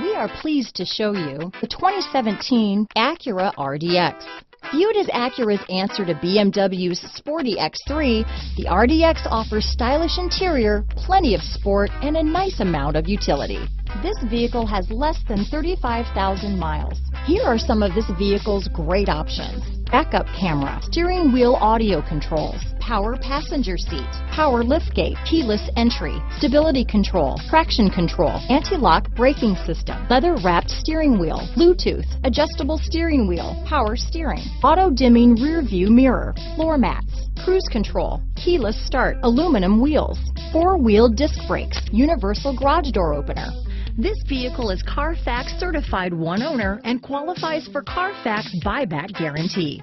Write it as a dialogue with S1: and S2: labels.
S1: We are pleased to show you the 2017 Acura RDX. Viewed as Acura's answer to BMW's sporty X3, the RDX offers stylish interior, plenty of sport, and a nice amount of utility. This vehicle has less than 35,000 miles. Here are some of this vehicle's great options. Backup camera, steering wheel audio controls, power passenger seat, power liftgate, keyless entry, stability control, traction control, anti-lock braking system, leather wrapped steering wheel, Bluetooth, adjustable steering wheel, power steering, auto dimming rear view mirror, floor mats, cruise control, keyless start, aluminum wheels, four wheel disc brakes, universal garage door opener, this vehicle is Carfax certified one owner and qualifies for Carfax buyback guarantee.